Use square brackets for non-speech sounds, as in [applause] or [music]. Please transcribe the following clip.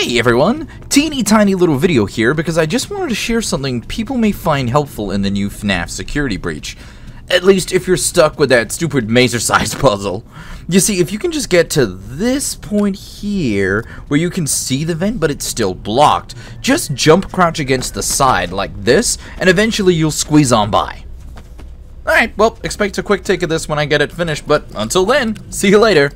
Hey everyone! Teeny tiny little video here because I just wanted to share something people may find helpful in the new FNAF security breach. At least if you're stuck with that stupid Mazercise [laughs] puzzle. You see, if you can just get to this point here, where you can see the vent but it's still blocked, just jump crouch against the side like this, and eventually you'll squeeze on by. Alright, well, expect a quick take of this when I get it finished, but until then, see you later.